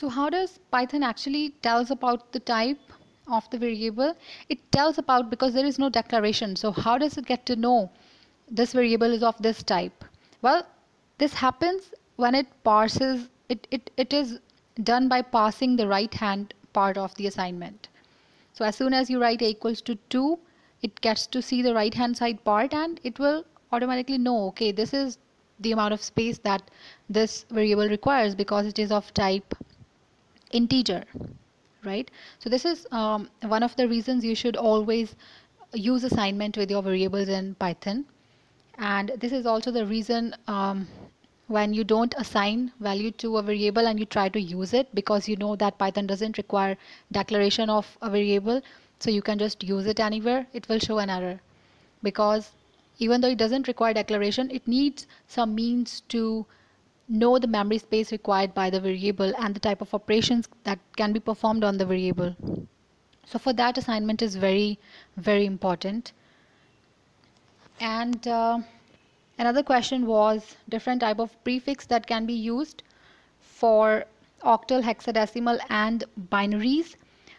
So how does Python actually tells about the type of the variable? It tells about because there is no declaration. So how does it get to know this variable is of this type? Well, this happens when it parses, it, it, it is done by parsing the right hand part of the assignment. So as soon as you write a equals to 2, it gets to see the right hand side part and it will automatically know, okay, this is the amount of space that this variable requires because it is of type integer right? So this is um, one of the reasons you should always use assignment with your variables in Python. And this is also the reason um, when you don't assign value to a variable and you try to use it because you know that Python doesn't require declaration of a variable so you can just use it anywhere it will show an error. Because even though it doesn't require declaration it needs some means to know the memory space required by the variable and the type of operations that can be performed on the variable. So for that assignment is very, very important. And uh, another question was different type of prefix that can be used for octal, hexadecimal and binaries.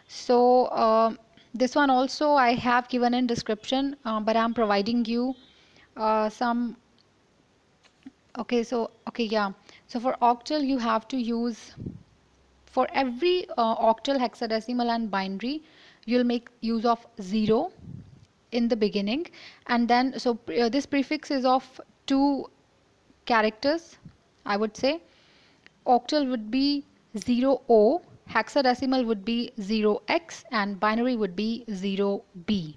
So uh, this one also I have given in description, uh, but I'm providing you uh, some okay so okay yeah. So for octal you have to use for every uh, octal hexadecimal and binary you'll make use of 0 in the beginning. And then so uh, this prefix is of two characters I would say. Octal would be 0O hexadecimal would be 0x and binary would be 0b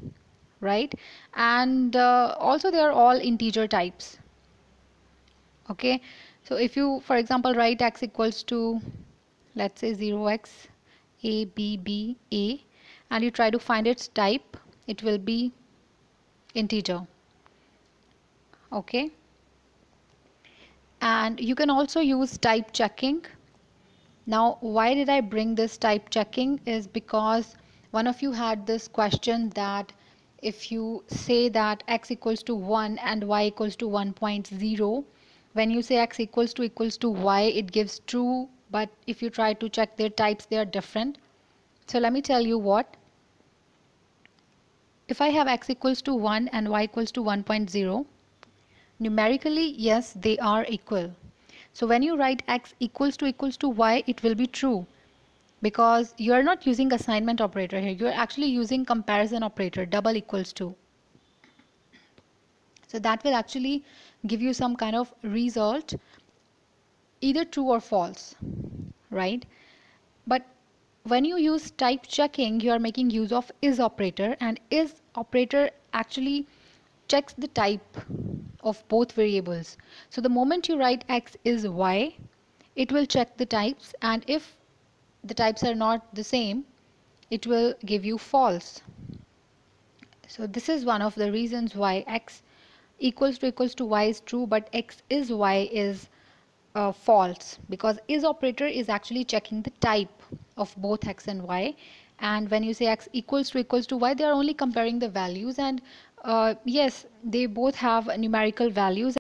right? And uh, also they are all integer types okay? So if you for example write x equals to let's say 0x a b b a and you try to find its type it will be integer. Okay? And you can also use type checking. Now why did I bring this type checking is because one of you had this question that if you say that x equals to 1 and y equals to 1.0 when you say x equals to equals to y it gives true but if you try to check their types they are different. So let me tell you what. If I have x equals to 1 and y equals to 1.0 numerically yes they are equal. So when you write x equals to equals to y it will be true. Because you are not using assignment operator here. You are actually using comparison operator double equals to so that will actually give you some kind of result either true or false right? But when you use type checking you are making use of is operator and is operator actually checks the type of both variables. So the moment you write x is y it will check the types and if the types are not the same it will give you false. So this is one of the reasons why x equals to equals to y is true but x is y is uh, false because is operator is actually checking the type of both x and y. And when you say x equals to equals to y they are only comparing the values. And uh, yes they both have numerical values